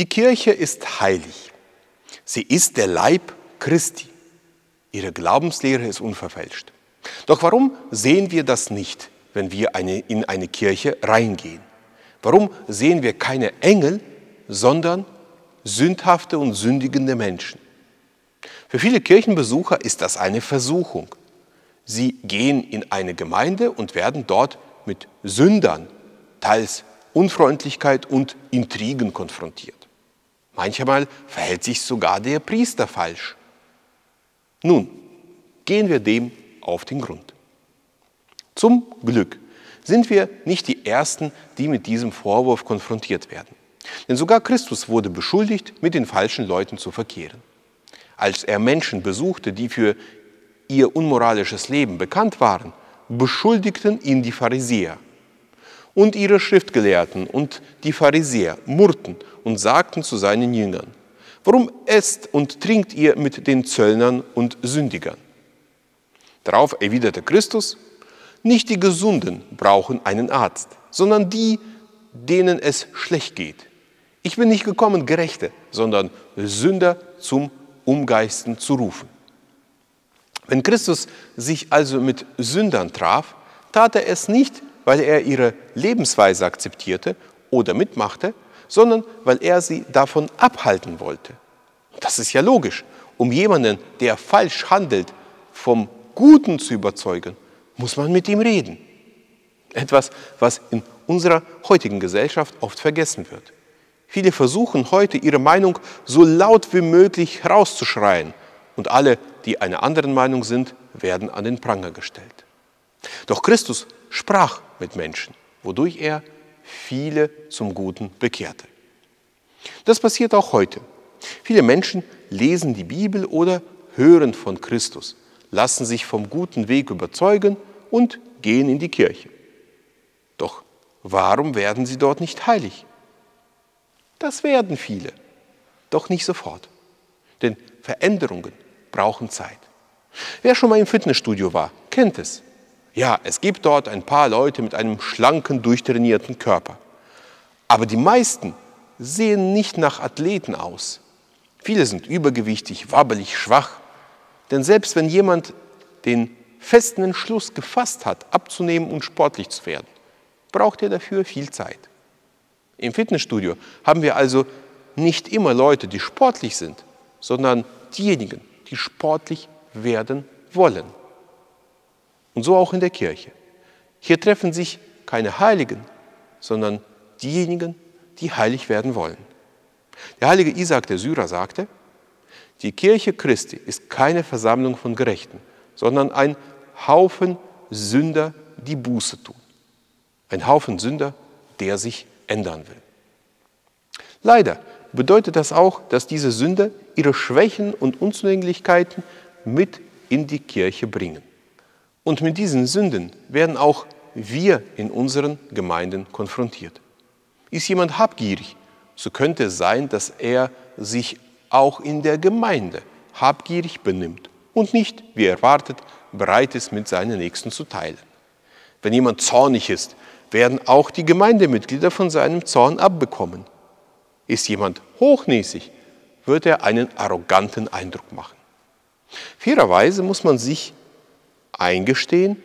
Die Kirche ist heilig. Sie ist der Leib Christi. Ihre Glaubenslehre ist unverfälscht. Doch warum sehen wir das nicht, wenn wir eine, in eine Kirche reingehen? Warum sehen wir keine Engel, sondern sündhafte und sündigende Menschen? Für viele Kirchenbesucher ist das eine Versuchung. Sie gehen in eine Gemeinde und werden dort mit Sündern, teils Unfreundlichkeit und Intrigen konfrontiert. Manchmal verhält sich sogar der Priester falsch. Nun, gehen wir dem auf den Grund. Zum Glück sind wir nicht die Ersten, die mit diesem Vorwurf konfrontiert werden. Denn sogar Christus wurde beschuldigt, mit den falschen Leuten zu verkehren. Als er Menschen besuchte, die für ihr unmoralisches Leben bekannt waren, beschuldigten ihn die Pharisäer. Und ihre Schriftgelehrten und die Pharisäer murrten und sagten zu seinen Jüngern, warum esst und trinkt ihr mit den Zöllnern und Sündigern? Darauf erwiderte Christus, nicht die Gesunden brauchen einen Arzt, sondern die, denen es schlecht geht. Ich bin nicht gekommen, Gerechte, sondern Sünder zum Umgeisten zu rufen. Wenn Christus sich also mit Sündern traf, tat er es nicht, weil er ihre Lebensweise akzeptierte oder mitmachte, sondern weil er sie davon abhalten wollte. Das ist ja logisch. Um jemanden, der falsch handelt, vom Guten zu überzeugen, muss man mit ihm reden. Etwas, was in unserer heutigen Gesellschaft oft vergessen wird. Viele versuchen heute ihre Meinung so laut wie möglich herauszuschreien und alle, die einer anderen Meinung sind, werden an den Pranger gestellt. Doch Christus sprach mit Menschen, wodurch er viele zum Guten bekehrte. Das passiert auch heute. Viele Menschen lesen die Bibel oder hören von Christus, lassen sich vom guten Weg überzeugen und gehen in die Kirche. Doch warum werden sie dort nicht heilig? Das werden viele, doch nicht sofort. Denn Veränderungen brauchen Zeit. Wer schon mal im Fitnessstudio war, kennt es. Ja, es gibt dort ein paar Leute mit einem schlanken, durchtrainierten Körper. Aber die meisten sehen nicht nach Athleten aus. Viele sind übergewichtig, wabbelig, schwach. Denn selbst wenn jemand den festen Entschluss gefasst hat, abzunehmen und sportlich zu werden, braucht er dafür viel Zeit. Im Fitnessstudio haben wir also nicht immer Leute, die sportlich sind, sondern diejenigen, die sportlich werden wollen. Und so auch in der Kirche. Hier treffen sich keine Heiligen, sondern diejenigen, die heilig werden wollen. Der heilige Isaac der Syrer sagte, die Kirche Christi ist keine Versammlung von Gerechten, sondern ein Haufen Sünder, die Buße tun. Ein Haufen Sünder, der sich ändern will. Leider bedeutet das auch, dass diese Sünder ihre Schwächen und Unzulänglichkeiten mit in die Kirche bringen. Und mit diesen Sünden werden auch wir in unseren Gemeinden konfrontiert. Ist jemand habgierig, so könnte es sein, dass er sich auch in der Gemeinde habgierig benimmt und nicht, wie erwartet, bereit ist, mit seinen Nächsten zu teilen. Wenn jemand zornig ist, werden auch die Gemeindemitglieder von seinem Zorn abbekommen. Ist jemand hochnäsig, wird er einen arroganten Eindruck machen. Fairerweise muss man sich eingestehen,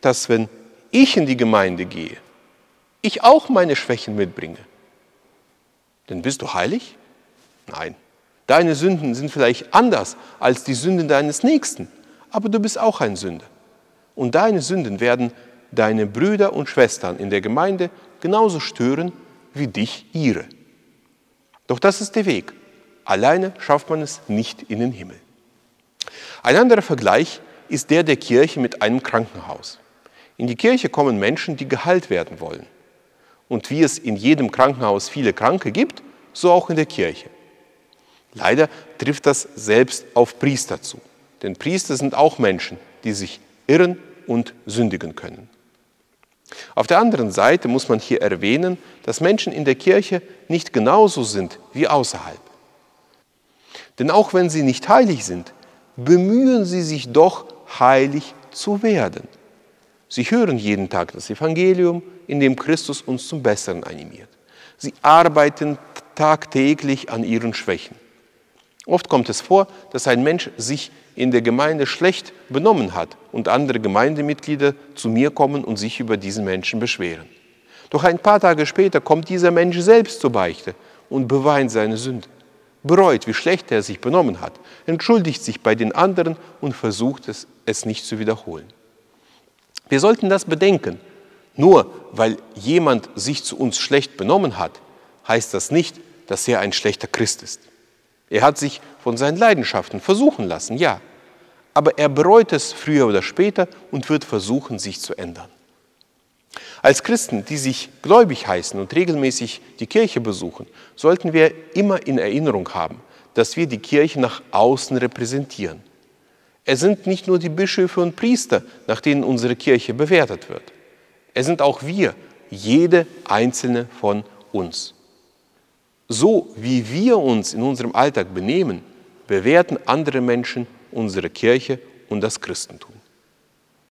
dass wenn ich in die Gemeinde gehe, ich auch meine Schwächen mitbringe. Denn bist du heilig? Nein. Deine Sünden sind vielleicht anders als die Sünden deines Nächsten, aber du bist auch ein Sünder. Und deine Sünden werden deine Brüder und Schwestern in der Gemeinde genauso stören wie dich ihre. Doch das ist der Weg. Alleine schafft man es nicht in den Himmel. Ein anderer Vergleich ist der der Kirche mit einem Krankenhaus. In die Kirche kommen Menschen, die geheilt werden wollen. Und wie es in jedem Krankenhaus viele Kranke gibt, so auch in der Kirche. Leider trifft das selbst auf Priester zu. Denn Priester sind auch Menschen, die sich irren und sündigen können. Auf der anderen Seite muss man hier erwähnen, dass Menschen in der Kirche nicht genauso sind wie außerhalb. Denn auch wenn sie nicht heilig sind, bemühen sie sich doch, heilig zu werden. Sie hören jeden Tag das Evangelium, in dem Christus uns zum Besseren animiert. Sie arbeiten tagtäglich an ihren Schwächen. Oft kommt es vor, dass ein Mensch sich in der Gemeinde schlecht benommen hat und andere Gemeindemitglieder zu mir kommen und sich über diesen Menschen beschweren. Doch ein paar Tage später kommt dieser Mensch selbst zur Beichte und beweint seine Sünde, bereut, wie schlecht er sich benommen hat, entschuldigt sich bei den anderen und versucht es, es nicht zu wiederholen. Wir sollten das bedenken. Nur weil jemand sich zu uns schlecht benommen hat, heißt das nicht, dass er ein schlechter Christ ist. Er hat sich von seinen Leidenschaften versuchen lassen, ja aber er bereut es früher oder später und wird versuchen, sich zu ändern. Als Christen, die sich gläubig heißen und regelmäßig die Kirche besuchen, sollten wir immer in Erinnerung haben, dass wir die Kirche nach außen repräsentieren. Es sind nicht nur die Bischöfe und Priester, nach denen unsere Kirche bewertet wird. Es sind auch wir, jede einzelne von uns. So wie wir uns in unserem Alltag benehmen, bewerten andere Menschen unsere Kirche und das Christentum.